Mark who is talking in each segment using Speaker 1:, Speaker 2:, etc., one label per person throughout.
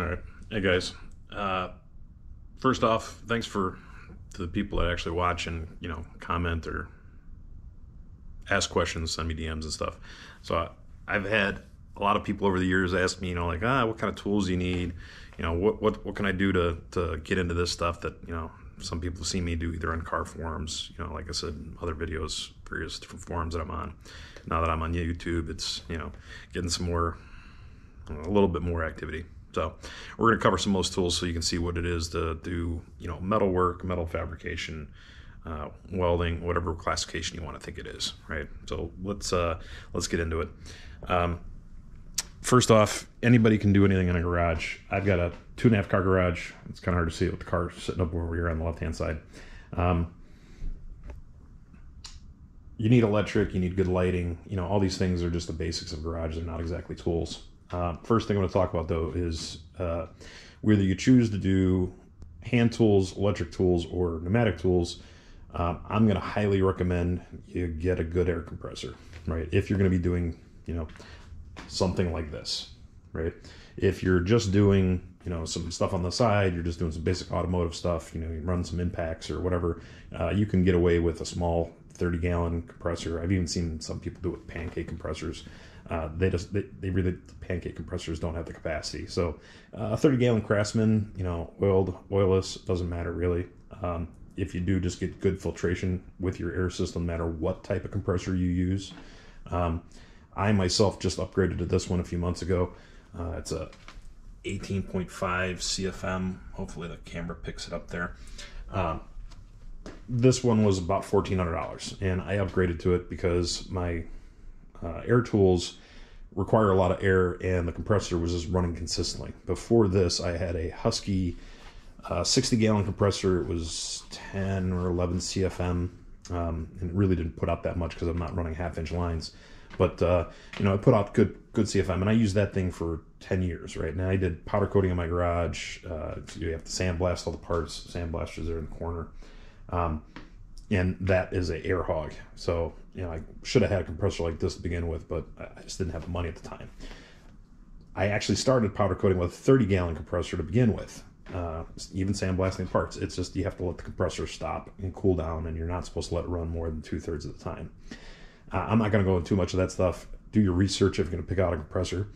Speaker 1: All right. Hey, guys. Uh, first off, thanks for the people that actually watch and, you know, comment or ask questions, send me DMs and stuff. So I, I've had a lot of people over the years ask me, you know, like, ah, what kind of tools you need? You know, what, what, what can I do to, to get into this stuff that, you know, some people see me do either on car forums, you know, like I said, other videos, various different forums that I'm on. Now that I'm on YouTube, it's, you know, getting some more, a little bit more activity. So we're going to cover some of those tools so you can see what it is to do, you know, metal work, metal fabrication, uh, welding, whatever classification you want to think it is, right? So let's uh, let's get into it. Um, first off, anybody can do anything in a garage. I've got a two and a half car garage. It's kind of hard to see it with the car sitting up over here on the left hand side. Um, you need electric, you need good lighting. You know, all these things are just the basics of garage. They're not exactly tools. Uh, first thing I want to talk about though is uh, whether you choose to do hand tools, electric tools, or pneumatic tools. Um, I'm going to highly recommend you get a good air compressor, right? If you're going to be doing, you know, something like this, right? If you're just doing, you know, some stuff on the side, you're just doing some basic automotive stuff, you know, you run some impacts or whatever, uh, you can get away with a small 30 gallon compressor. I've even seen some people do it with pancake compressors. Uh, they just they, they really pancake compressors don't have the capacity. So uh, a 30 gallon Craftsman, you know, oiled, oilless doesn't matter really. Um, if you do, just get good filtration with your air system, no matter what type of compressor you use. Um, I myself just upgraded to this one a few months ago. Uh, it's a 18.5 CFM. Hopefully the camera picks it up there. Um, this one was about $1,400 and I upgraded to it because my uh, air tools require a lot of air and the compressor was just running consistently. Before this, I had a Husky uh, 60 gallon compressor. It was 10 or 11 CFM um, and it really didn't put out that much because I'm not running half inch lines. But uh, you know, I put out good good CFM, and I used that thing for 10 years. Right now, I did powder coating in my garage. Uh, you have to sandblast all the parts. Sandblasters are in the corner. Um, and that is a air hog. So you know, I should have had a compressor like this to begin with, but I just didn't have the money at the time. I actually started powder coating with a 30 gallon compressor to begin with. Uh, even sandblasting parts, it's just you have to let the compressor stop and cool down, and you're not supposed to let it run more than two thirds of the time. Uh, I'm not going to go into too much of that stuff. Do your research if you're going to pick out a compressor.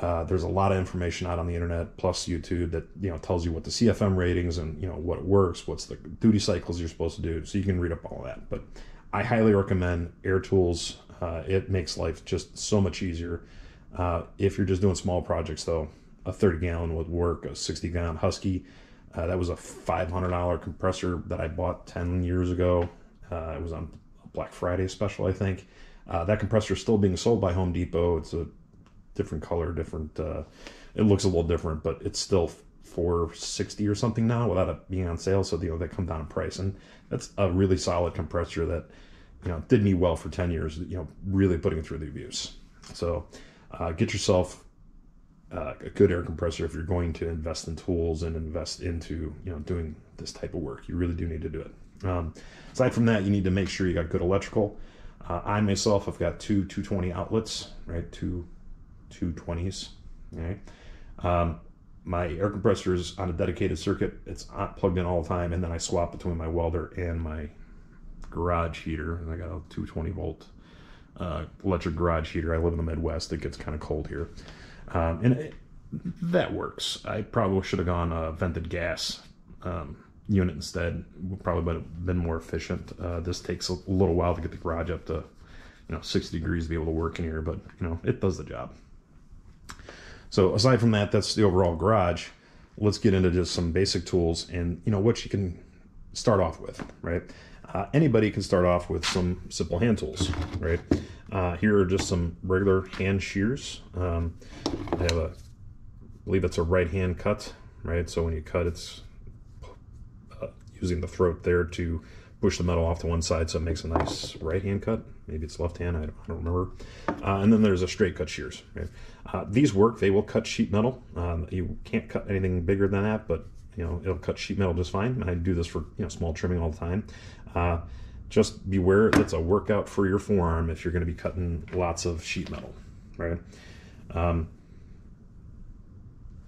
Speaker 1: Uh, there's a lot of information out on the internet plus YouTube that you know tells you what the CFM ratings and you know what works, what's the duty cycles you're supposed to do, so you can read up all that. But I highly recommend Air Tools. Uh, it makes life just so much easier. Uh, if you're just doing small projects, though, a 30 gallon would work. A 60 gallon Husky, uh, that was a $500 compressor that I bought 10 years ago. Uh, it was on Black Friday special, I think. Uh, that compressor is still being sold by Home Depot. It's a different color, different. Uh, it looks a little different, but it's still 460 or something now without it being on sale. So you know they come down in price, and that's a really solid compressor that you know did me well for 10 years. You know, really putting it through the abuse. So uh, get yourself uh, a good air compressor if you're going to invest in tools and invest into you know doing this type of work. You really do need to do it. Um, aside from that, you need to make sure you got good electrical. Uh, I myself have got two 220 outlets, right? Two 220s, right? Um, my air compressor is on a dedicated circuit. It's plugged in all the time, and then I swap between my welder and my garage heater. And I got a 220 volt uh, electric garage heater. I live in the Midwest. It gets kind of cold here, um, and it, that works. I probably should have gone a vented gas um, unit instead. Probably would probably been more efficient. Uh, this takes a little while to get the garage up to you know 60 degrees to be able to work in here, but you know it does the job. So aside from that, that's the overall garage. Let's get into just some basic tools and you know what you can start off with, right? Uh, anybody can start off with some simple hand tools, right? Uh, here are just some regular hand shears. Um, I have a, I believe it's a right hand cut, right? So when you cut, it's uh, using the throat there to push the metal off to one side so it makes a nice right hand cut. Maybe it's left hand, I don't, I don't remember. Uh, and then there's a straight cut shears. Right? Uh, these work, they will cut sheet metal. Um, you can't cut anything bigger than that, but you know it'll cut sheet metal just fine. I do this for you know small trimming all the time. Uh, just beware it's a workout for your forearm if you're going to be cutting lots of sheet metal, right? Um,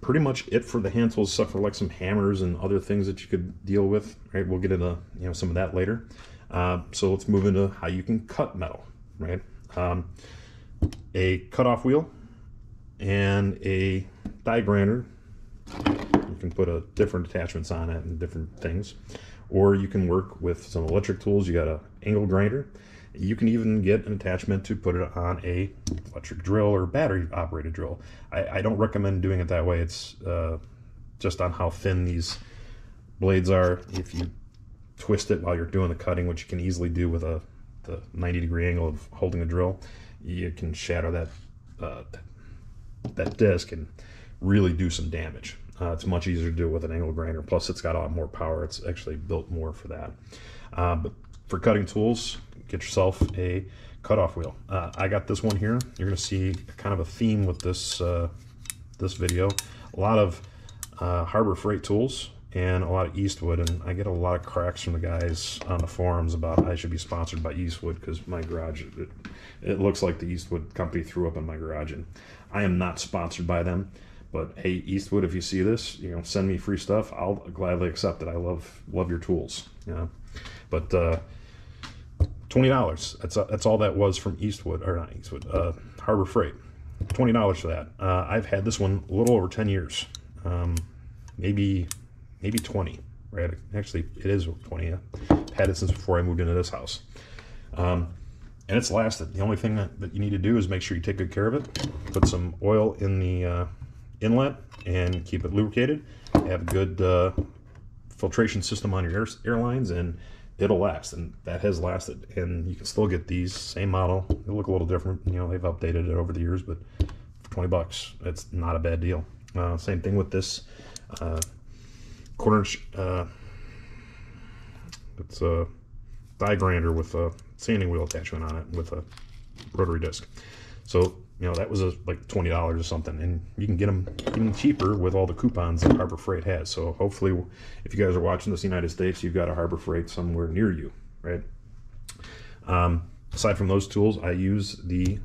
Speaker 1: pretty much it for the hand tools, except for like some hammers and other things that you could deal with. Right, we'll get into you know some of that later. Uh, so let's move into how you can cut metal. Right, um, a cutoff wheel and a die grinder. You can put a different attachments on it and different things, or you can work with some electric tools. You got an angle grinder. You can even get an attachment to put it on a electric drill or battery operated drill. I, I don't recommend doing it that way. It's uh, just on how thin these blades are. If you twist it while you're doing the cutting, which you can easily do with a the 90 degree angle of holding a drill, you can shatter that uh, that disc and really do some damage. Uh, it's much easier to do it with an angle grinder. Plus, it's got a lot more power. It's actually built more for that. Uh, but for cutting tools, get yourself a cutoff wheel. Uh, I got this one here. You're going to see kind of a theme with this uh, this video. A lot of uh, Harbor Freight tools and a lot of Eastwood, and I get a lot of cracks from the guys on the forums about I should be sponsored by Eastwood because my garage it, it looks like the Eastwood company threw up in my garage, and I am not sponsored by them. But hey, Eastwood, if you see this, you know, send me free stuff. I'll gladly accept it. I love love your tools. Know, but uh, twenty dollars. That's that's all that was from Eastwood or not Eastwood, uh, Harbor Freight. Twenty dollars for that. Uh, I've had this one a little over ten years, um, maybe maybe twenty. Right? Actually, it is twenty. I've had it since before I moved into this house, um, and it's lasted. The only thing that, that, you need to do is make sure you take good care of it. Put some oil in the uh, inlet and keep it lubricated. Have a good uh, filtration system on your air, airlines and it'll last and that has lasted and you can still get these same model they look a little different you know they've updated it over the years but for 20 bucks it's not a bad deal uh, same thing with this uh, quarter inch uh, it's a die grinder with a sanding wheel attachment on it with a rotary disc so you know, that was a, like $20 or something. And you can get them even cheaper with all the coupons that Harbor Freight has. So hopefully, if you guys are watching this United States, you've got a Harbor Freight somewhere near you, right? Um, aside from those tools, I use the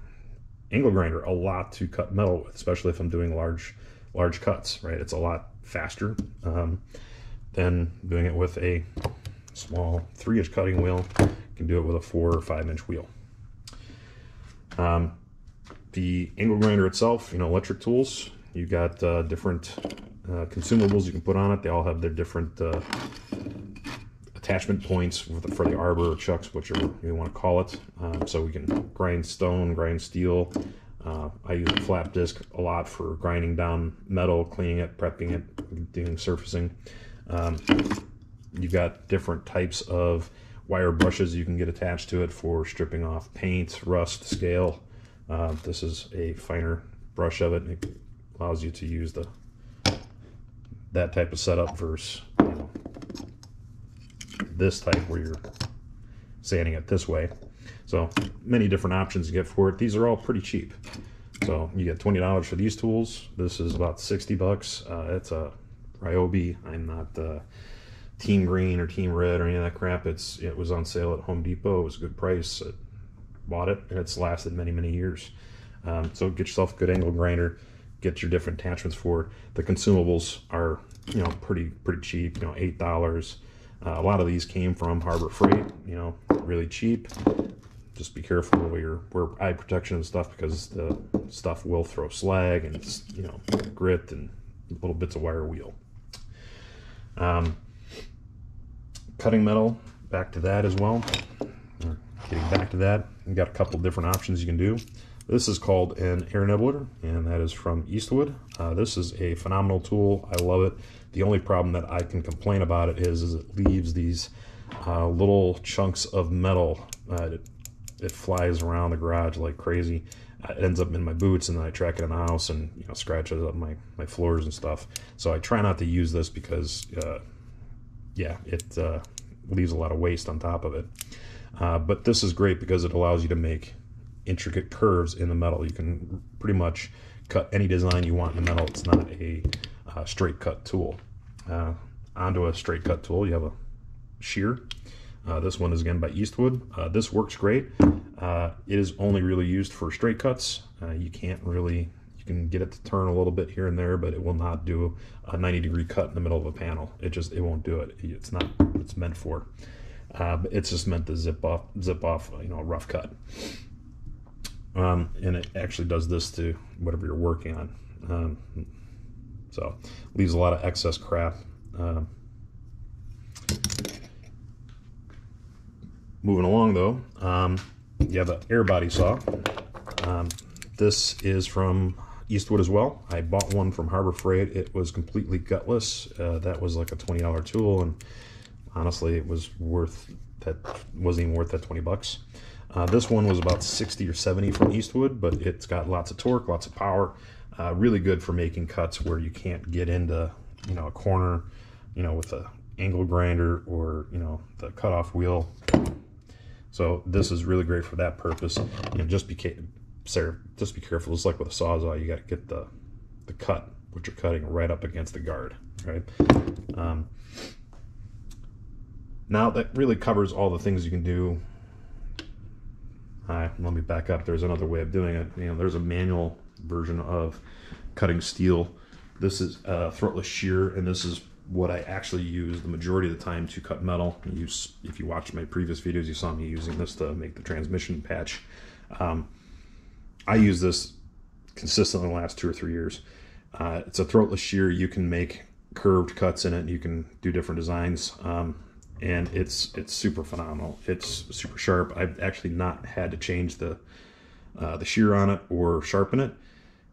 Speaker 1: angle grinder a lot to cut metal with, especially if I'm doing large, large cuts, right? It's a lot faster um, than doing it with a small three inch cutting wheel. You can do it with a four or five inch wheel. Um, the angle grinder itself, you know, electric tools, you got uh, different uh, consumables you can put on it. They all have their different uh, attachment points for the, for the arbor or chucks, whichever you want to call it. Um, so we can grind stone, grind steel. Uh, I use a flap disc a lot for grinding down metal, cleaning it, prepping it, doing surfacing. Um, you got different types of wire brushes you can get attached to it for stripping off paint, rust, scale. Uh, this is a finer brush of it. and It allows you to use the that type of setup versus you know, this type where you're sanding it this way. So many different options to get for it. These are all pretty cheap. So you get $20 for these tools. This is about 60 bucks. Uh, it's a Ryobi. I'm not uh, Team Green or Team Red or any of that crap. It's It was on sale at Home Depot. It was a good price. It bought it, and it's lasted many, many years. Um, so get yourself a good angle grinder, get your different attachments for it. The consumables are, you know, pretty pretty cheap. You know, eight dollars. Uh, a lot of these came from Harbor Freight. You know, really cheap. Just be careful where your wear eye protection and stuff because the stuff will throw slag and you know grit and little bits of wire wheel. Um, cutting metal, back to that as well. Getting back to that, you've got a couple different options you can do. This is called an air nibbler, and that is from Eastwood. Uh, this is a phenomenal tool. I love it. The only problem that I can complain about it is, is it leaves these uh, little chunks of metal. Uh, it, it, flies around the garage like crazy. Uh, it ends up in my boots, and then I track it in the house and you know scratches up my, my floors and stuff. So I try not to use this because, uh, yeah, it uh, leaves a lot of waste on top of it. But this is great because it allows you to make intricate curves in the metal. You can pretty much cut any design you want in the metal. It's not a uh, straight cut tool. Uh, onto a straight cut tool, you have a shear. Uh, this one is again by Eastwood. Uh, this works great. Uh, it is only really used for straight cuts. you can't really, you can get it to turn a little bit here and there, but it will not do a 90 degree cut in the middle of a panel. It just it won't do it. It's not what it's meant for. Uh, it's just meant to zip off zip off you know a rough cut. Um, and it actually does this to whatever you're working on. Um, so leaves a lot of excess crap. Um, moving along though, you have an air body saw. Um, this is from Eastwood as well. I bought one from Harbor Freight. It was completely gutless. Uh, that was like a $20 tool, and honestly, it was worth that wasn't even worth that 20 bucks. Uh, this one was about 60 or 70 from Eastwood, but it's got lots of torque, lots of power. Uh, really good for making cuts where you can't get into, you know, a corner, you know, with a angle grinder or, you know, the cutoff wheel. So this is really great for that purpose. And just be Sarah, just be careful. Just like with a sawzall, you got to get the the cut, what you're cutting, right up against the guard, right? Um, now that really covers all the things you can do. Let me back up. There's another way of doing it. You know, there's a manual version of cutting steel. This is a throatless shear, and this is what I actually use the majority of the time to cut metal. use, if you watched my previous videos, you saw me using this to make the transmission patch. Um, I use this consistently the last two or three years. Uh, it's a throatless shear. You can make curved cuts in it. You can do different designs. Um, and it's it's super phenomenal. It's super sharp. I've actually not had to change the uh, the shear on it or sharpen it.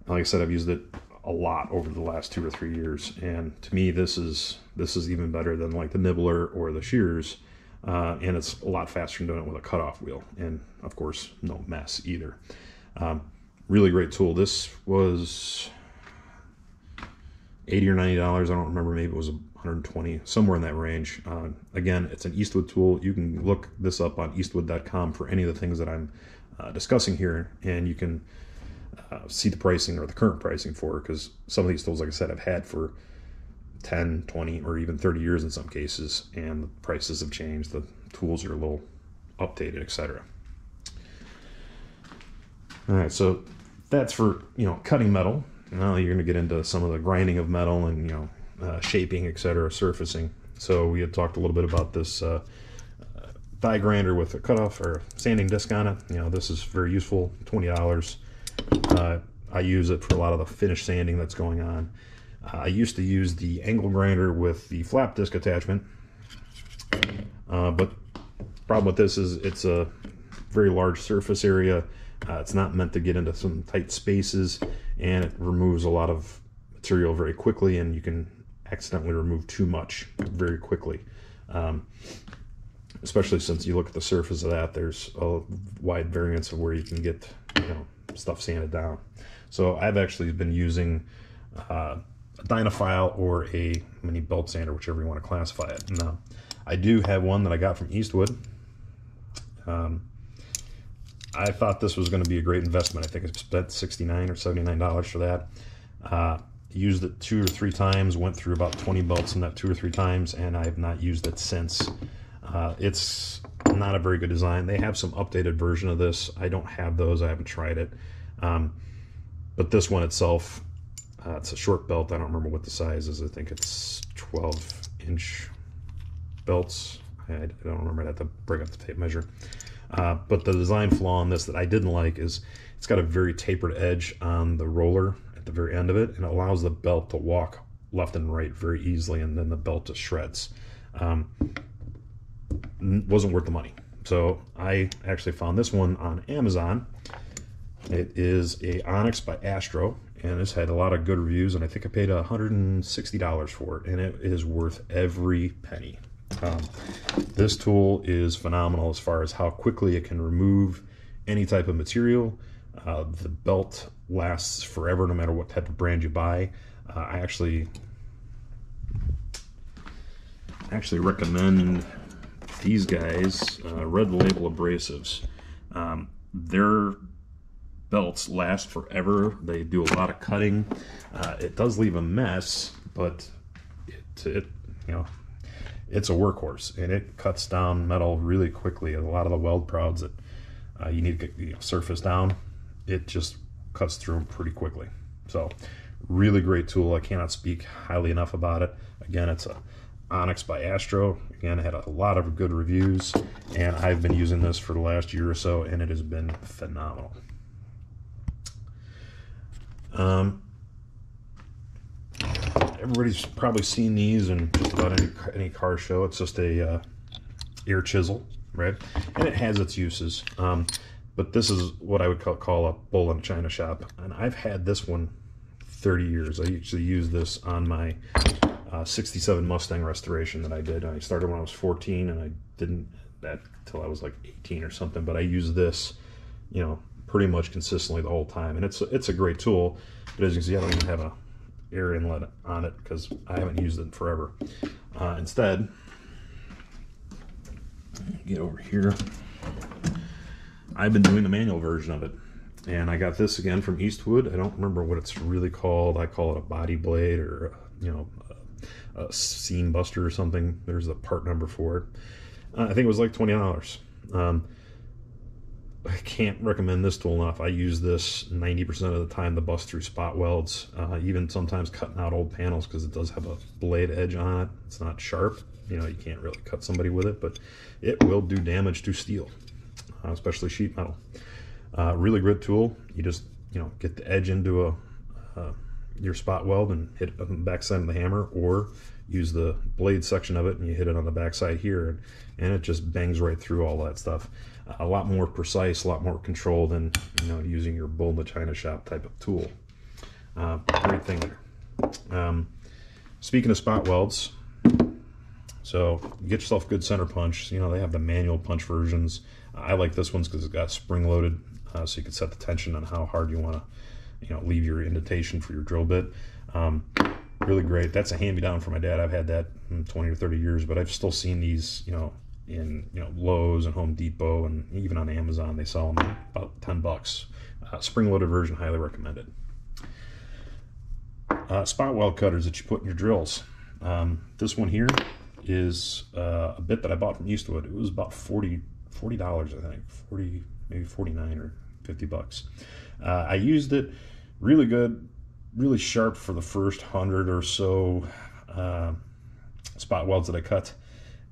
Speaker 1: Like I said, I've used it a lot over the last two or three years, and to me, this is this is even better than like the nibbler or the shears, uh, and it's a lot faster than doing it with a cutoff wheel, and of course, no mess either. Um, really great tool. This was 80 or 90 dollars. I don't remember. Maybe it was 120, somewhere in that range. Uh, again, it's an Eastwood tool. You can look this up on eastwood.com for any of the things that I'm uh, discussing here, and you can uh, see the pricing or the current pricing for it because some of these tools, like I said, I've had for 10, 20, or even 30 years in some cases, and the prices have changed. The tools are a little updated, etc. All right, so that's for you know cutting metal. Now you're going to get into some of the grinding of metal and you know uh, shaping, etc., surfacing. So we had talked a little bit about this uh, die grinder with a cutoff or sanding disc on it. You know, this is very useful. Twenty dollars. Uh, I use it for a lot of the finish sanding that's going on. Uh, I used to use the angle grinder with the flap disc attachment, uh, but problem with this is it's a very large surface area. It's not meant to get into some tight spaces, and it removes a lot of material very quickly, and you can accidentally remove too much very quickly. Um, especially since you look at the surface of that, there's a wide variance of where you can get you know stuff sanded down. So I've actually been using uh, a Dynafile or a mini belt sander, whichever you want to classify it. Now, I do have one that I got from Eastwood. Um, I thought this was going to be a great investment. I think I spent 69 or $79 for that. Uh, used it two or three times, went through about 20 belts in that two or three times, and I have not used it since. Uh, it's not a very good design. They have some updated version of this. I don't have those. I haven't tried it. Um, but this one itself, uh, it's a short belt. I don't remember what the size is. I think it's 12 inch belts. I, I don't remember. I have to bring up the tape measure. Uh, but the design flaw on this that I didn't like is it's got a very tapered edge on the roller at the very end of it and it allows the belt to walk left and right very easily and then the belt just shreds. Um, wasn't worth the money. So I actually found this one on Amazon. It is a Onyx by Astro and it's had a lot of good reviews and I think I paid $160 for it and it is worth every penny. Um, this tool is phenomenal as far as how quickly it can remove any type of material. Uh, the belt lasts forever no matter what type of brand you buy. Uh, I actually actually recommend these guys, uh, Red Label Abrasives. Um, their belts last forever. They do a lot of cutting. Uh, it does leave a mess, but it, it you know it's a workhorse and it cuts down metal really quickly. A lot of the weld prouds that uh, you need to get you know, surface down, it just cuts through them pretty quickly. So really great tool. I cannot speak highly enough about it. Again, it's a Onyx by Astro. Again, had a lot of good reviews, and I've been using this for the last year or so, and it has been phenomenal. Um, everybody's probably seen these in just about any, any car show. It's just a uh, air chisel, right? And it has its uses. Um, but this is what I would call, call a bull in a china shop. And I've had this one 30 years. I usually use this on my uh, 67 Mustang restoration that I did. I started when I was 14 and I didn't that till I was like 18 or something, but I use this, you know, pretty much consistently the whole time. And it's, it's a great tool, but as you can see, I don't even have a air inlet on it because I haven't used it in forever. Uh, instead, get over here. I've been doing the manual version of it. And I got this again from Eastwood. I don't remember what it's really called. I call it a body blade or, you know, a, a seam buster or something. There's a part number for it. Uh, I think it was like $20. Um, I can't recommend this tool enough. I use this 90% of the time to bust through spot welds, uh, even sometimes cutting out old panels because it does have a blade edge on it. It's not sharp. You know, you can't really cut somebody with it, but it will do damage to steel, uh, especially sheet metal. Uh, really good tool. You just, you know, get the edge into a uh, your spot weld and hit it on the backside of the hammer, or use the blade section of it and you hit it on the backside here, and, and it just bangs right through all that stuff. a lot more precise, a lot more control than you know using your bull in the china shop type of tool. Uh, great thing there. Um, speaking of spot welds, so get yourself good center punch. You know they have the manual punch versions. I like this one's because it's got spring loaded, uh, so you can set the tension on how hard you want to you know, leave your indentation for your drill bit. Um, really great. That's a hand-me-down for my dad. I've had that 20 or 30 years, but I've still seen these, you know, in you know Lowe's and Home Depot and even on Amazon they sell them about 10 bucks. Uh, spring-loaded version, highly recommended. Uh, spot weld cutters that you put in your drills. Um, this one here is uh, a bit that I bought from Eastwood. It was about 40 dollars, I think, 40 maybe 49 or 50 bucks. Uh, I used it really good, really sharp for the first hundred or so uh, spot welds that I cut.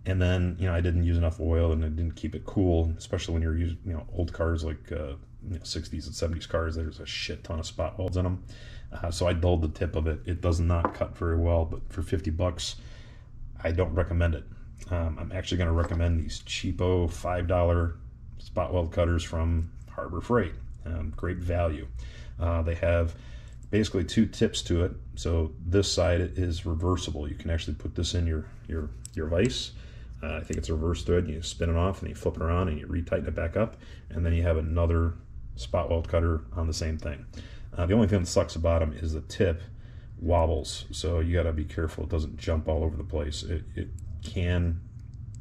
Speaker 1: And then, you know, I didn't use enough oil and I didn't keep it cool, especially when you're using, you know, old cars like uh, you know, 60s and 70s cars. There's a shit ton of spot welds in them. Uh, so I dulled the tip of it. It does not cut very well, but for 50 bucks, I don't recommend it. Um, I'm actually going to recommend these cheapo $5 spot weld cutters from Harbor Freight. Um, great value. Uh, they have basically two tips to it. So this side is reversible. You can actually put this in your your your vise. Uh, I think it's a reverse thread. You spin it off and you flip it around and you retighten it back up, and then you have another spot weld cutter on the same thing. Uh, the only thing that sucks about them is the tip wobbles, so you got to be careful it doesn't jump all over the place. It, it can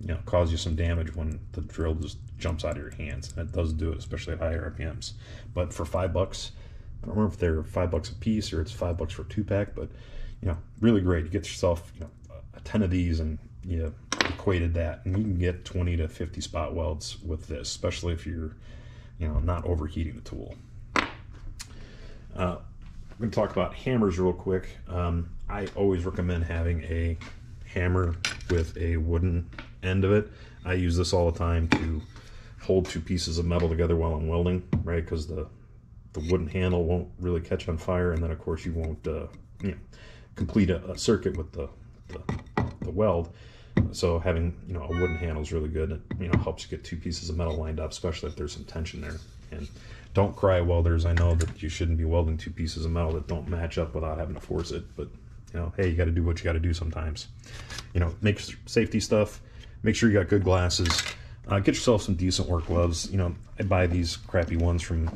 Speaker 1: you know cause you some damage when the drill just jumps out of your hands and it does do it especially at higher rpms. But for five bucks i don't remember if they're five bucks a piece or it's five bucks for a two pack but you know really great. You get yourself you know a 10 of these and you equated that and you can get 20 to 50 spot welds with this especially if you're you know not overheating the tool. Uh, I'm going to talk about hammers real quick. Um, I always recommend having a hammer with a wooden end of it. I use this all the time to hold two pieces of metal together while I'm welding, right? Because the the wooden handle won't really catch on fire, and then of course you won't uh, you know, complete a, a, circuit with the, the, the weld. So having you know a wooden handle is really good. It you know helps you get two pieces of metal lined up, especially if there's some tension there. And don't cry, welders. I know that you shouldn't be welding two pieces of metal that don't match up without having to force it, but you know, hey, you got to do what you got to do sometimes. You know, make safety stuff. Make sure you got good glasses. Uh, get yourself some decent work gloves. You know, I buy these crappy ones from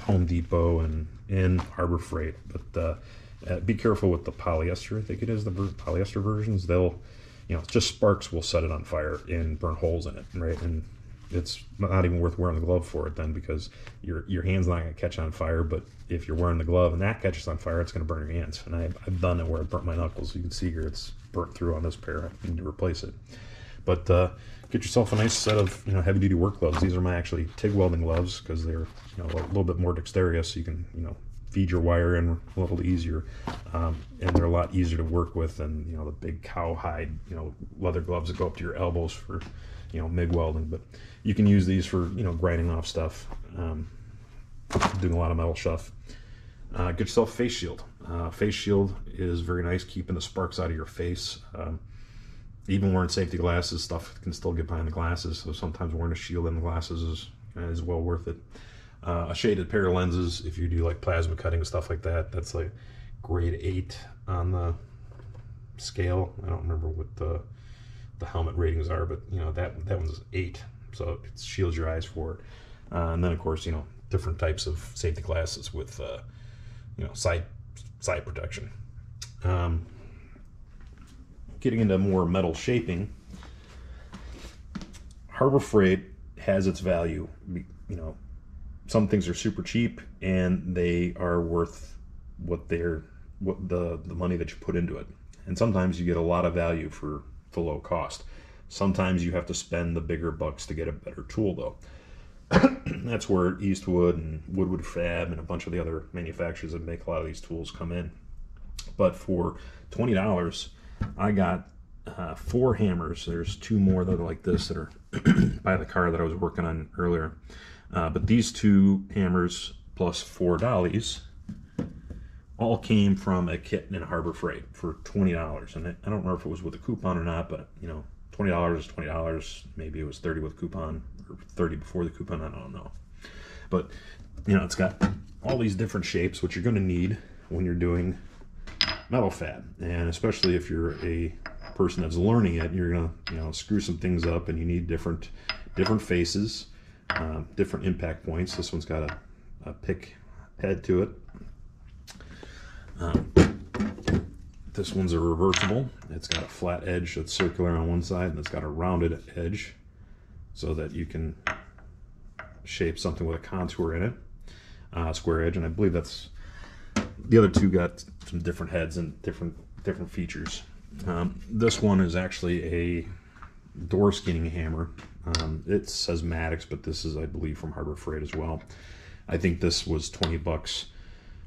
Speaker 1: Home Depot and in Harbor Freight, but uh, uh, be careful with the polyester. I think it is the polyester versions. They'll, you know, just sparks will set it on fire and burn holes in it, right? And it's not even worth wearing the glove for it then because your your hand's not going to catch on fire. But if you're wearing the glove and that catches on fire, it's going to burn your hands. And I, I've done it where I burnt my knuckles. You can see here it's burnt through on this pair. I need to replace it. But uh, get yourself a nice set of you know heavy duty work gloves. These are my actually TIG welding gloves because they're you know a little bit more dexterous. So you can you know feed your wire in a little easier, um, and they're a lot easier to work with than you know the big cowhide you know leather gloves that go up to your elbows for you know MIG welding. But you can use these for you know grinding off stuff, um, doing a lot of metal stuff. Uh, get yourself face shield. Uh, face shield is very nice, keeping the sparks out of your face. Um, even wearing safety glasses, stuff can still get behind the glasses. So sometimes wearing a shield in the glasses is is well worth it. Uh, a shaded pair of lenses, if you do like plasma cutting and stuff like that, that's like grade eight on the scale. I don't remember what the the helmet ratings are, but you know that that one's eight, so it shields your eyes for it. Uh, and then of course you know different types of safety glasses with uh, you know side side protection. Um, getting into more metal shaping, Harbor Freight has its value. You know, some things are super cheap and they are worth what they're what the the money that you put into it. And sometimes you get a lot of value for low cost. Sometimes you have to spend the bigger bucks to get a better tool though. That's where Eastwood and Woodward Fab and a bunch of the other manufacturers that make a lot of these tools come in. But for twenty dollars, I got uh, four hammers. There's two more that are like this that are by the car that I was working on earlier. Uh, but these two hammers plus four dollies all came from a kit in Harbor Freight for twenty dollars, and I don't remember if it was with a coupon or not, but you know, twenty dollars is twenty dollars. Maybe it was thirty with coupon or thirty before the coupon. I don't know, but you know, it's got all these different shapes, which you're going to need when you're doing metal fab, and especially if you're a person that's learning it, you're gonna you know screw some things up, and you need different different faces, uh, different impact points. This one's got a, a pick head to it. Um, this one's a reversible. It's got a flat edge that's circular on one side, and it's got a rounded edge, so that you can shape something with a contour in it, uh, square edge, and I believe that's the other two got some different heads and different different features. Um, this one is actually a door skinning hammer. Um, it says Maddox, but this is, I believe, from Harbor Freight as well. I think this was 20 bucks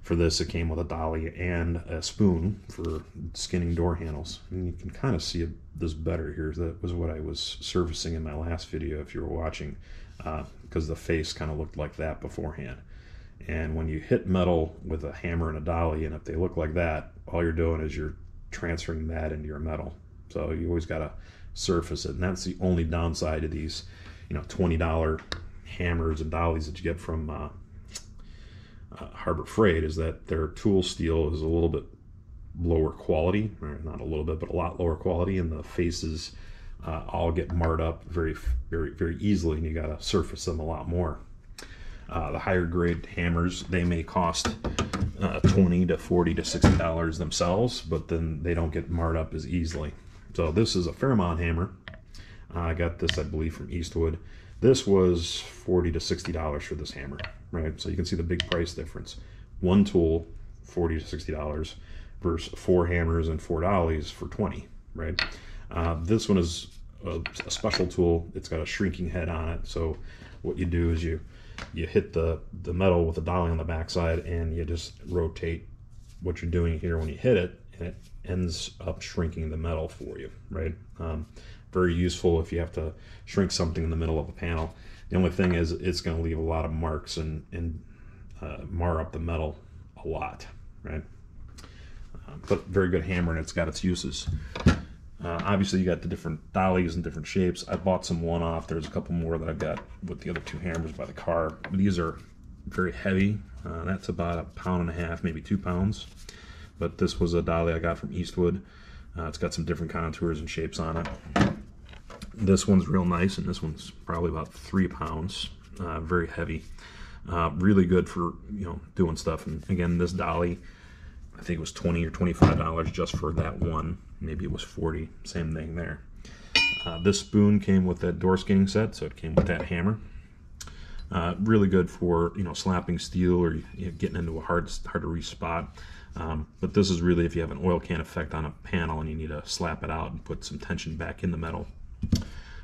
Speaker 1: for this. It came with a dolly and a spoon for skinning door handles. And you can kind of see this better here. That was what I was surfacing in my last video if you were watching, because uh, the face kind of looked like that beforehand. And when you hit metal with a hammer and a dolly, and if they look like that, all you're doing is you're transferring that into your metal. So you always got to surface it. And that's the only downside of these, you know, $20 hammers and dollies that you get from uh, uh, Harbor Freight is that their tool steel is a little bit lower quality, or not a little bit, but a lot lower quality, and the faces uh, all get marred up very, very, very easily, and you got to surface them a lot more. Uh, the higher grade hammers they may cost uh, 20 to 40 to 60 dollars themselves but then they don't get marred up as easily. So this is a Fairmount hammer. I got this I believe from Eastwood. This was 40 to 60 dollars for this hammer right? So you can see the big price difference. One tool 40 to 60 dollars versus four hammers and four dollies for 20 right? Uh, this one is a, a special tool. It's got a shrinking head on it. So what you do is you you hit the, the metal with the dolly on the backside and you just rotate what you're doing here. When you hit it and it ends up shrinking the metal for you, right? Um, very useful if you have to shrink something in the middle of a panel. The only thing is it's going to leave a lot of marks and, and uh, mar up the metal a lot, right? Uh, but very good hammer and it's got its uses. Uh, obviously, you got the different dollies and different shapes. I bought some one off. There's a couple more that I've got with the other two hammers by the car. These are very heavy. Uh, that's about a pound and a half, maybe two pounds. But this was a dolly I got from Eastwood. Uh, it's got some different contours and shapes on it. This one's real nice, and this one's probably about three pounds. Uh, very heavy. Uh, really good for you know doing stuff. And again, this dolly, I think it was 20 or 25 dollars just for that one maybe it was 40 same thing there uh, this spoon came with that door skinning set so it came with that hammer uh, really good for you know slapping steel or you know, getting into a hard hard to reach spot um, but this is really if you have an oil can effect on a panel and you need to slap it out and put some tension back in the metal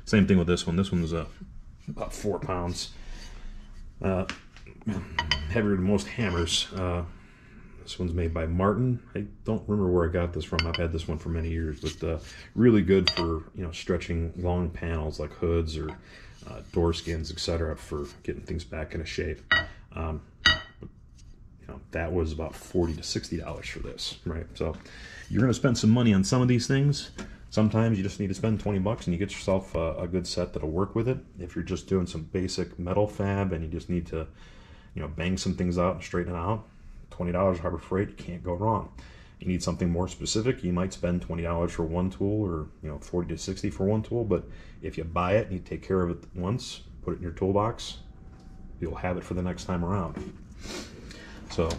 Speaker 1: same thing with this one this one's a, about four pounds uh, heavier than most hammers uh, This one's made by Martin. I don't remember where I got this from. I've had this one for many years, but uh, really good for you know stretching long panels like hoods or uh, door skins, etc., for getting things back into shape. Um, you know that was about forty to sixty dollars for this, right? So you're going to spend some money on some of these things. Sometimes you just need to spend 20 bucks and you get yourself a, a, good set that'll work with it. If you're just doing some basic metal fab and you just need to, you know, bang some things out and straighten it out, $20 Harbor Freight, can't go wrong. You need something more specific, you might spend $20 for one tool or, you know, 40 to 60 for one tool, but if you buy it and you take care of it once, put it in your toolbox, you'll have it for the next time around. So,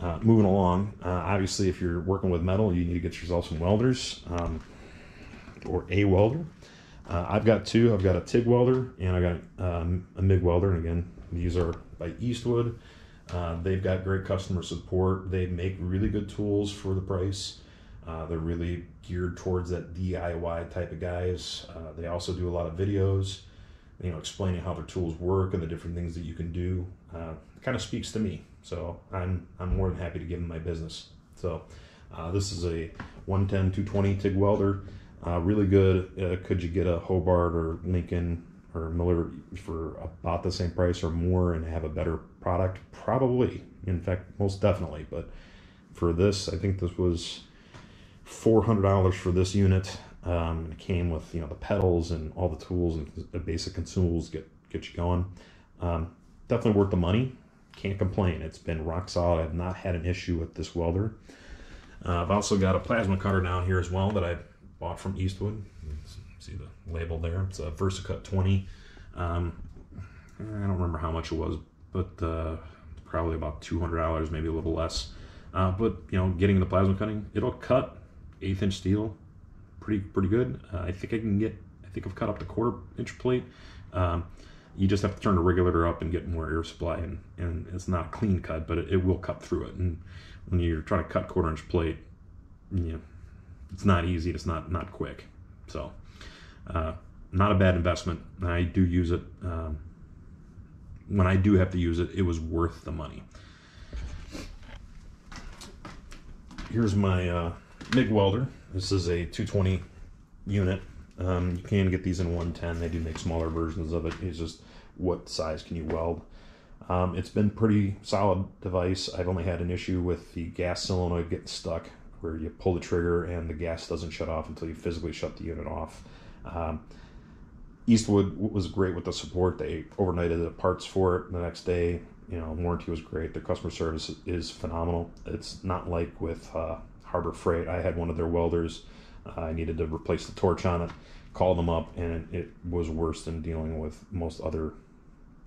Speaker 1: uh, moving along, uh, obviously, if you're working with metal, you need to get yourself some welders um, or a welder. Uh, I've got two. I've got a TIG welder and I've got um, a MIG welder. And again, these are by Eastwood. Uh, they've got great customer support. They make really good tools for the price. Uh, they're really geared towards that DIY type of guys. Uh, they also do a lot of videos, you know, explaining how their tools work and the different things that you can do. Uh, kind of speaks to me. So I'm, I'm more than happy to give them my business. So uh, this is a 110, 220 TIG welder. Uh, really good. could you get a Hobart or Lincoln or Miller for about the same price or more and have a better product? Probably. In fact, most definitely. But for this, I think this was four hundred dollars for this unit. Um, it came with you know the pedals and all the tools and the basic consumables get get you going. Um, definitely worth the money. Can't complain. It's been rock solid. I've not had an issue with this welder. Uh, I've also got a plasma cutter down here as well that I bought from Eastwood see the label there. It's a VersaCut 20. Um, I don't remember how much it was, but uh, probably about $200, maybe a little less. Uh, but you know, getting the plasma cutting, it'll cut eighth inch steel pretty pretty good. Uh, I think I can get. I think I've cut up to quarter inch plate. Um, you just have to turn the regulator up and get more air supply, and, and it's not a clean cut, but it, it will cut through it. And when you're trying to cut quarter inch plate, you know, it's not easy. It's not not quick. So uh, not a bad investment. I do use it. Um, when I do have to use it, it was worth the money. Here's my uh, MIG welder. This is a 220 unit. Um, you can get these in 110. They do make smaller versions of it. It's just what size can you weld. Um, it's been pretty solid device. I've only had an issue with the gas solenoid getting stuck where you pull the trigger and the gas doesn't shut off until you physically shut the unit off. Um, Eastwood was great with the support. They overnighted the parts for it the next day. You know, warranty was great. Their customer service is phenomenal. It's not like with uh, Harbor Freight. I had one of their welders. Uh, I needed to replace the torch on it. Called them up, and it was worse than dealing with most other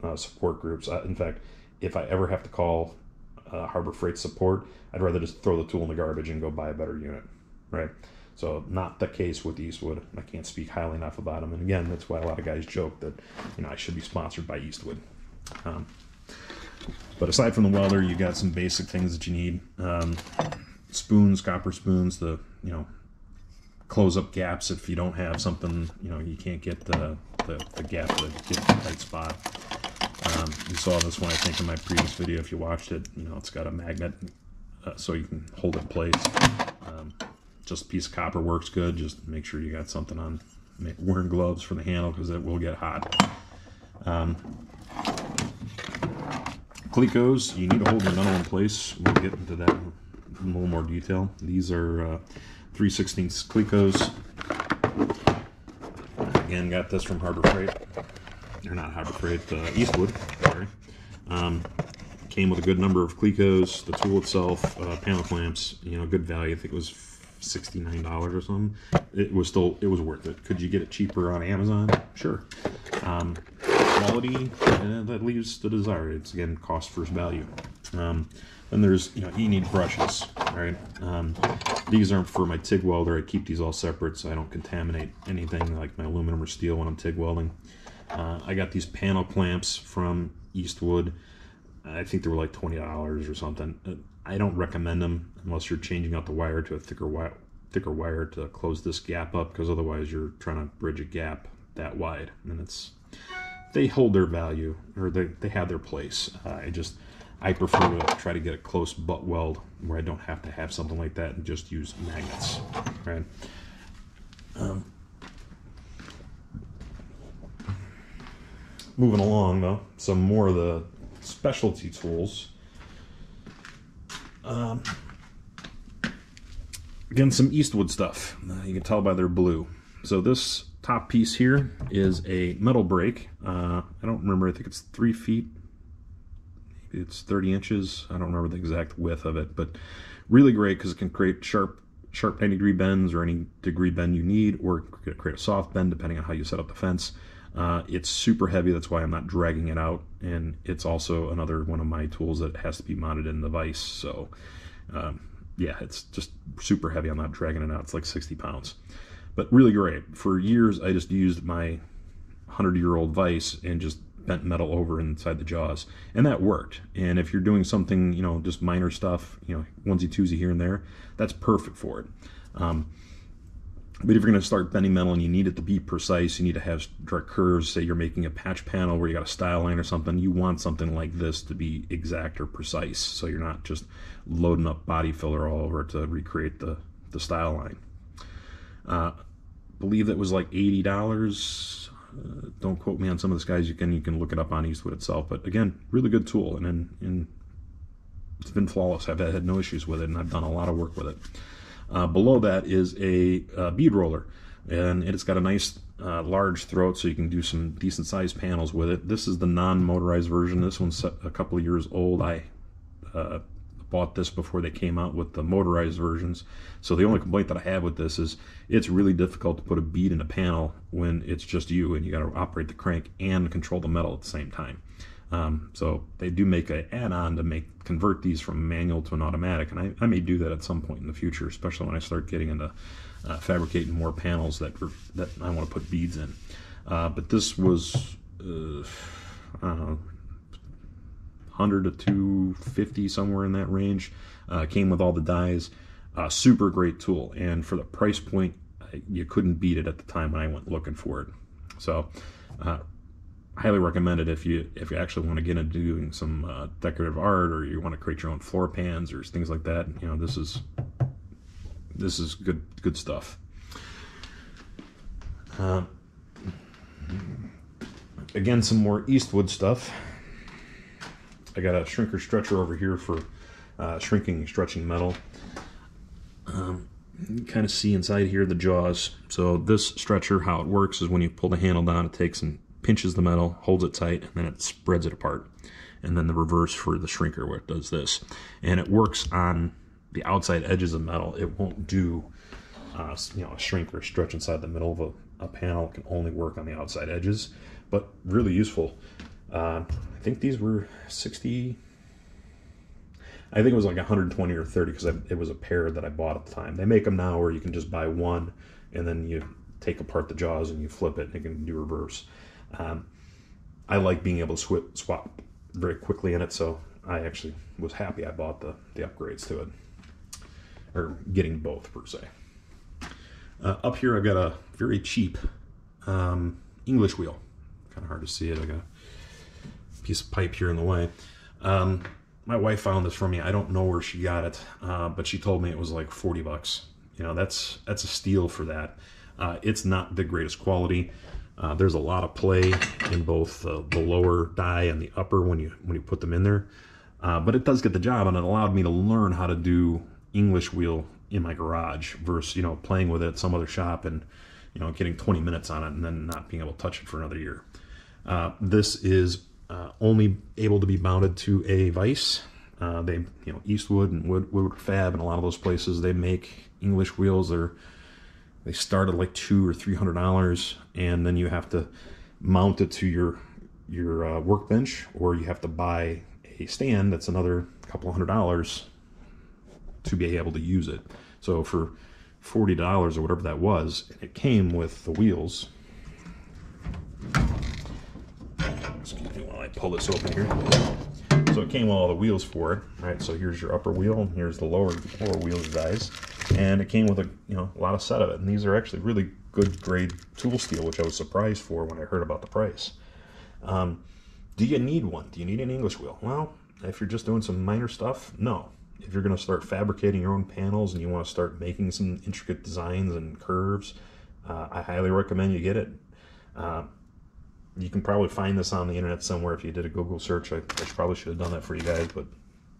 Speaker 1: uh, support groups. In fact, if I ever have to call uh, Harbor Freight support, I'd rather just throw the tool in the garbage and go buy a better unit, right? So not the case with Eastwood. I can't speak highly enough about them. And again, that's why a lot of guys joke that you know I should be sponsored by Eastwood. Um, but aside from the welder, you got some basic things that you need: um, spoons, copper spoons, the you know close up gaps if you don't have something you know you can't get the the, the gap to get the right spot. Um, you saw this one I think in my previous video if you watched it. You know it's got a magnet uh, so you can hold it in place. Um, just piece of copper works good. Just make sure you got something on wearing gloves for the handle because it will get hot. Um, Clecos, you need to hold the nunnel in place. We'll get into that in a little more detail. These are uh, 3 16 Clecos. Again, got this from Harbor Freight. They're not Harbor Freight, uh, Eastwood, sorry. Um, came with a good number of Clecos, the tool itself, uh, panel clamps, you know, good value. I think it was $69 or something. It was still, it was worth it. Could you get it cheaper on Amazon? Sure. Um, quality, uh, that leaves the desire. It's again, cost versus value. Um, then there's, you know, you need brushes, right? Um, these aren't for my TIG welder. I keep these all separate so I don't contaminate anything like my aluminum or steel when I'm TIG welding. Uh, I got these panel clamps from Eastwood. I think they were like $20 or something. Uh, I don't recommend them unless you're changing out the wire to a thicker wire, thicker wire to close this gap up because otherwise you're trying to bridge a gap that wide and it's they hold their value or they, they have their place. Uh, I just I prefer to try to get a close butt weld where I don't have to have something like that and just use magnets, right? Um, moving along though, some more of the specialty tools. Um, again, some Eastwood stuff. Uh, you can tell by their blue. So this top piece here is a metal brake. Uh, I don't remember, I think it's three feet. Maybe it's 30 inches. I don't remember the exact width of it, but really great because it can create sharp sharp 90 degree bends or any degree bend you need, or create a soft bend depending on how you set up the fence. Uh, it's super heavy, that's why I'm not dragging it out, and it's also another one of my tools that has to be mounted in the vise. So, um, yeah, it's just super heavy. I'm not dragging it out. It's like 60 pounds, but really great. For years, I just used my 100 year old vise and just bent metal over inside the jaws, and that worked. And if you're doing something, you know, just minor stuff, you know, onesie twosie here and there, that's perfect for it. Um, but if you're going to start bending metal and you need it to be precise, you need to have direct curves. Say you're making a patch panel where you got a style line or something, you want something like this to be exact or precise. So you're not just loading up body filler all over to recreate the, the style line. Uh, believe that was like $80. Uh, don't quote me on some of this guys. You can you can look it up on Eastwood itself. But again, really good tool, and, and, and it's been flawless. I've had no issues with it, and I've done a lot of work with it. Uh, below that is a uh, bead roller, and it's got a nice uh, large throat, so you can do some decent sized panels with it. This is the non-motorized version. This one's a couple of years old. I uh, bought this before they came out with the motorized versions. So the only complaint that I have with this is it's really difficult to put a bead in a panel when it's just you and you got to operate the crank and control the metal at the same time. Um, so they do make an add-on to make convert these from manual to an automatic, and I, I, may do that at some point in the future, especially when I start getting into uh, fabricating more panels that that I want to put beads in. Uh, but this was uh, I don't know, 100 to 250 somewhere in that range. Uh, came with all the dies. Uh, super great tool, and for the price point, you couldn't beat it at the time when I went looking for it. So uh, highly recommend it if you if you actually want to get into doing some uh, decorative art or you want to create your own floor pans or things like that. You know, this is this is good good stuff. Uh, again, some more Eastwood stuff. I got a shrinker stretcher over here for uh, shrinking and stretching metal. Um, you kind of see inside here the jaws. So this stretcher, how it works is when you pull the handle down, it takes and pinches the metal, holds it tight, and then it spreads it apart. And then the reverse for the shrinker where it does this. And it works on the outside edges of metal. It won't do, uh, you know, a shrink or stretch inside the middle of a, a, panel. It can only work on the outside edges, but really useful. Uh, I think these were 60, I think it was like 120 or 30 because it was a pair that I bought at the time. They make them now where you can just buy one and then you take apart the jaws and you flip it and it can do reverse. Um, I like being able to swap, swap very quickly in it, so I actually was happy I bought the, the upgrades to it, or getting both per se. Uh, up here, I've got a very cheap um, English wheel. Kind of hard to see it. I got a piece of pipe here in the way. Um, my wife found this for me. I don't know where she got it, uh, but she told me it was like 40 bucks. You know, that's that's a steal for that. Uh, it's not the greatest quality. Uh, there's a lot of play in both uh, the lower die and the upper when you when you put them in there. Uh, but it does get the job, and it allowed me to learn how to do English wheel in my garage versus you know playing with it at some other shop and you know getting 20 minutes on it and then not being able to touch it for another year. Uh, this is uh, only able to be mounted to a vise. Uh, they you know Eastwood and Wood, Woodward Fab and a lot of those places they make English wheels. They're they start at like two or three hundred dollars, and then you have to mount it to your your uh, workbench, or you have to buy a stand that's another couple hundred dollars to be able to use it. So for forty dollars or whatever that was, it came with the wheels. Excuse me while I pull this open here. So it came with all the wheels for it. Right. So here's your upper wheel. Here's the lower lower wheels guys and it came with a you know a lot of set of it and these are actually really good grade tool steel which I was surprised for when I heard about the price um, do you need one do you need an English wheel well If you're just doing some minor stuff, no. If you're going to start fabricating your own panels and you want to start making some intricate designs and curves, uh, I highly recommend you get it. Uh, you can probably find this on the internet somewhere if you did a Google search. I, I probably should have done that for you guys, but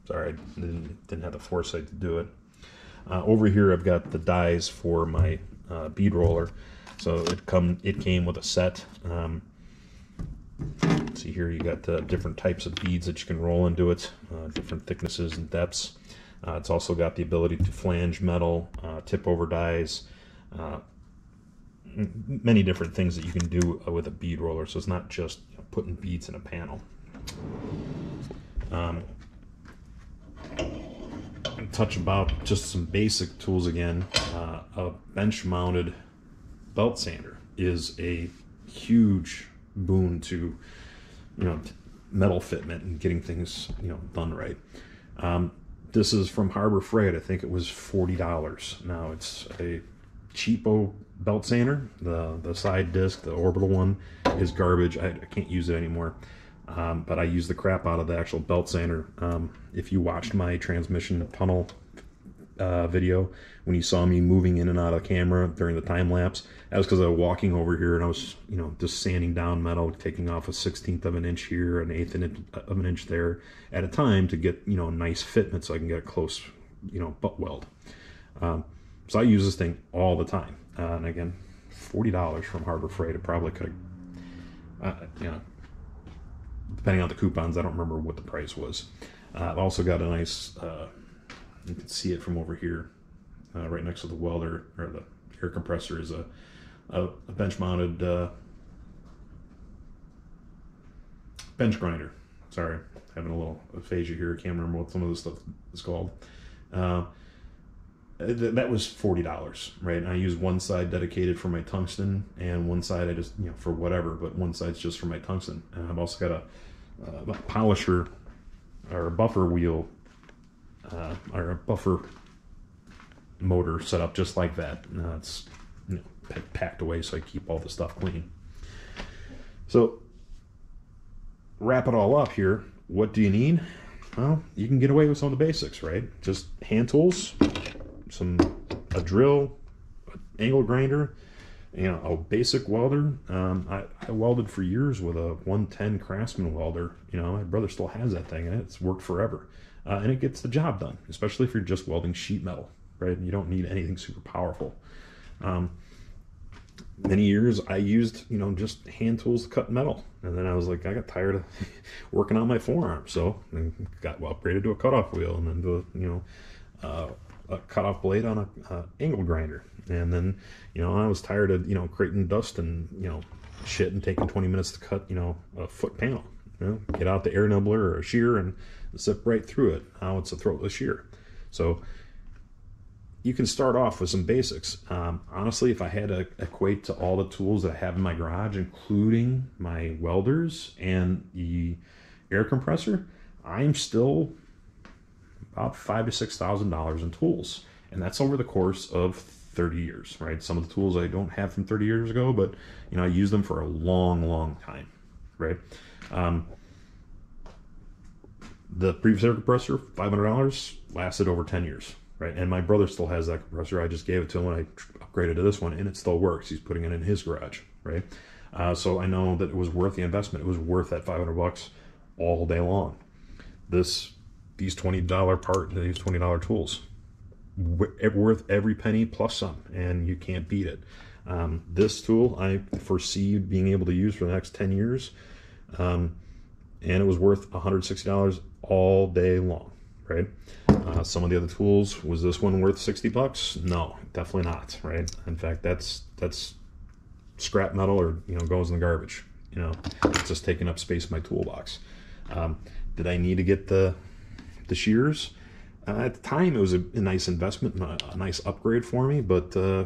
Speaker 1: sorry, I didn't, didn't have the foresight to do it. Uh, over here, I've got the dies for my uh, bead roller. So it come it came with a set. Um, see here, you got the different types of beads that you can roll into it, uh, different thicknesses and depths. Uh, it's also got the ability to flange metal, uh, tip over dies, many different things that you can do with a bead roller. So it's not just putting beads in a panel. Um, touch about just some basic tools again. Uh, a bench mounted belt sander is a huge boon to you know metal fitment and getting things you know done right. Um, this is from Harbor Freight. I think it was forty dollars. Now it's a cheapo belt sander. The the side disc, the orbital one, is garbage. I, I can't use it anymore. Um, but I use the crap out of the actual belt sander. Um, if you watched my transmission tunnel uh, video, when you saw me moving in and out of camera during the time lapse, that was because I was walking over here and I was, you know, just sanding down metal, taking off a sixteenth of an inch here, an eighth of an inch there at a time to get, you know, a nice fitment so I can get a close, you know, butt weld. Um, so I use this thing all the time. Uh, and again, forty dollars from Harbor Freight. It probably could uh, you know, depending on the coupons. I don't remember what the price was. Uh, I've also got a nice. Uh, you can see it from over here, uh, right next to the welder or the air compressor is a, a, a bench mounted uh, bench grinder. Sorry, having a little aphasia here. I can't remember what some of this stuff is called. Uh, that was forty dollars, right? And I use one side dedicated for my tungsten, and one side I just you know for whatever, but one side's just for my tungsten. And I've also got a, a polisher or a buffer wheel uh, or a buffer motor set up just like that. Uh, it's you know, packed away so I keep all the stuff clean. So wrap it all up here. What do you need? Well, you can get away with some of the basics, right? Just hand tools, some a drill, an angle grinder, you know, a basic welder. Um, I, I, welded for years with a 110 Craftsman welder. You know, my brother still has that thing, and it's worked forever. Uh, and it gets the job done, especially if you're just welding sheet metal, right? You don't need anything super powerful. Um, many years I used, you know, just hand tools to cut metal. And then I was like, I got tired of working on my forearm. So I got upgraded to a cutoff wheel and then to, you know, uh, a cutoff blade on a angle grinder. And then, you know, I was tired of, you know, creating dust and, you know, shit and taking 20 minutes to cut, you know, a foot panel. You know, get out the air nibbler or a shear and zip right through it. Now it's a throatless shear. So you can start off with some basics. Um, honestly, if I had to equate to all the tools that I have in my garage, including my welders and the air compressor, I'm still about five to six thousand dollars in tools, and that's over the course of 30 years, right? Some of the tools I don't have from 30 years ago, but you know I use them for a long, long time, right? Um, the previous air compressor, $500, lasted over 10 years, right? And my brother still has that compressor. I just gave it to him when I upgraded to this one, and it still works. He's putting it in his garage, right? Uh, so I know that it was worth the investment. It was worth that 500 bucks all day long. This, these $20 part, these $20 tools, worth every penny plus some, and you can't beat it. Um, this tool I foresee being able to use for the next 10 years. Um, and it was worth $160 all day long, right? Uh, some of the other tools, was this one worth 60 bucks? No, definitely not, right? In fact, that's that's scrap metal or, you know, goes in the garbage. You know, it's just taking up space in my toolbox. Um, did I need to get the the shears? Uh, at the time, it was a, a nice investment, a, a, nice upgrade for me, but uh,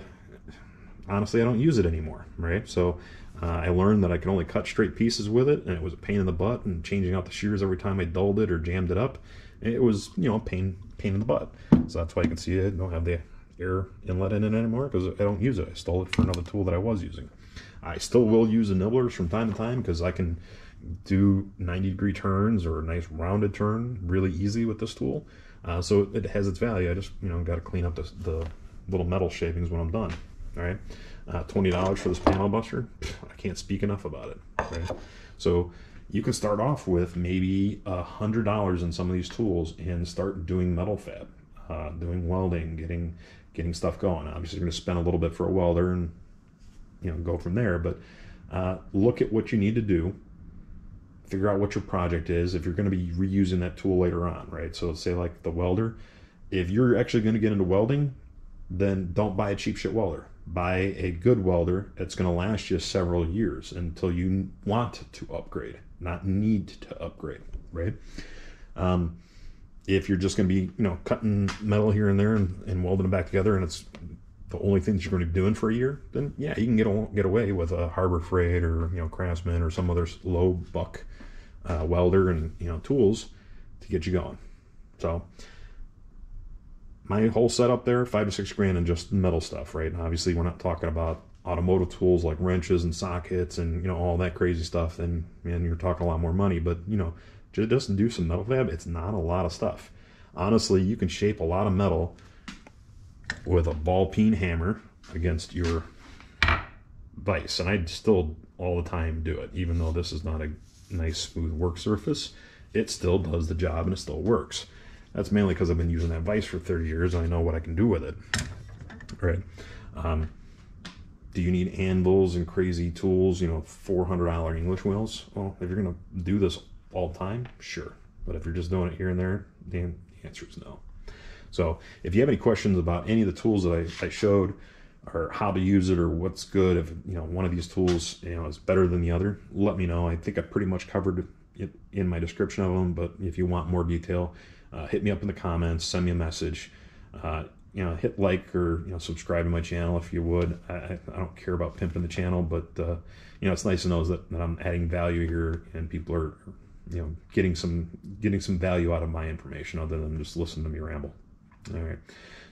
Speaker 1: honestly, I don't use it anymore, right? So uh, I learned that I could only cut straight pieces with it, and it was a pain in the butt. And changing out the shears every time I dulled it or jammed it up, it was you know pain pain in the butt. So that's why you can see I don't have the air inlet in it anymore because I don't use it. I stole it for another tool that I was using. I still will use the nibblers from time to time because I can do 90 degree turns or a nice rounded turn really easy with this tool. Uh, so it has its value. I just, you know, got to clean up the, the, little metal shavings when I'm done. All right. Uh, $20 for this panel buster. I can't speak enough about it. Right. So you can start off with maybe a hundred dollars in some of these tools and start doing metal fab, uh, doing welding, getting getting stuff going. Obviously, you're going to spend a little bit for a welder and you know go from there. But uh, look at what you need to do. Figure out what your project is. If you're going to be reusing that tool later on, right? So say like the welder. If you're actually going to get into welding, then don't buy a cheap shit welder. Buy a good welder that's going to last you several years until you want to upgrade not need to upgrade, right? Um, if you're just going to be, you know, cutting metal here and there and, and welding them back together, and it's the only thing that you're going to be doing for a year, then yeah, you can get get away with a Harbor Freight or you know Craftsman or some other low buck uh, welder and you know tools to get you going. So my whole setup there, five to six grand in just metal stuff, right? obviously, we're not talking about automotive tools like wrenches and sockets and you know all that crazy stuff, then man, you're talking a lot more money. But you know, just do some metal fab. It's not a lot of stuff. Honestly, you can shape a lot of metal with a ball peen hammer against your vise, and I still all the time do it, even though this is not a nice smooth work surface. It still does the job and it still works. That's mainly because I've been using that vise for 30 years and I know what I can do with it. Right. Um, do you need anvils and crazy tools, you know, $400 English wheels? Well, if you're going to do this all the time, sure. But if you're just doing it here and there, then the answer is no. So if you have any questions about any of the tools that I, I showed or how to use it or what's good, if you know one of these tools you know is better than the other, let me know. I think I pretty much covered it in my description of them, but if you want more detail, uh, hit me up in the comments, send me a message. Uh, you know, hit like or you know subscribe to my channel if you would. I, I don't care about pimping the channel, but uh, you know it's nice to know that, that I'm adding value here and people are you know getting some getting some value out of my information other than just listening to me ramble. All right,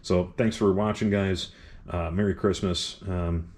Speaker 1: so thanks for watching, guys. Uh, Merry Christmas. Um,